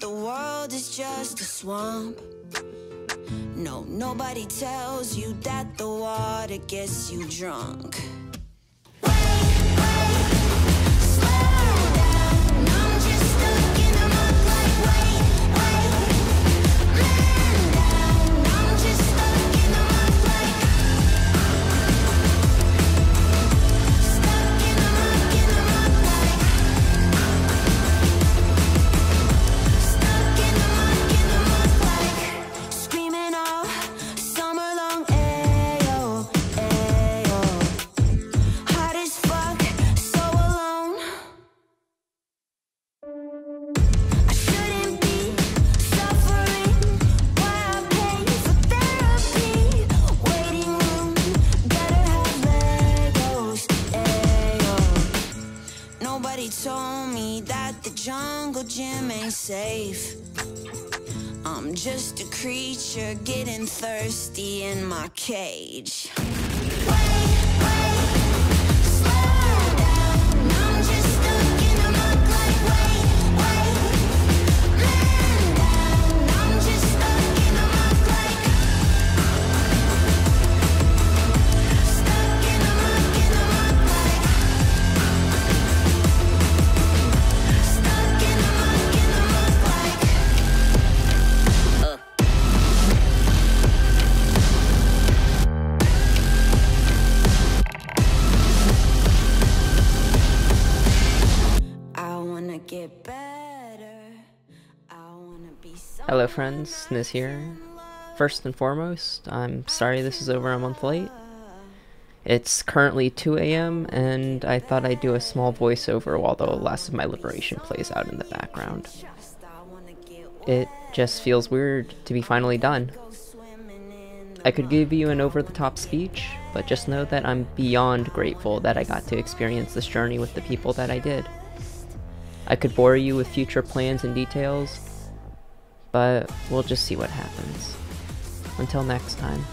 the world is just a swamp. No, nobody tells you that the water gets you drunk. Jungle gym ain't safe. I'm just a creature getting thirsty in my cage. Hello friends, Niz here. First and foremost, I'm sorry this is over a month late. It's currently 2 a.m. and I thought I'd do a small voiceover while the Last of My Liberation plays out in the background. It just feels weird to be finally done. I could give you an over-the-top speech, but just know that I'm beyond grateful that I got to experience this journey with the people that I did. I could bore you with future plans and details, but we'll just see what happens. Until next time.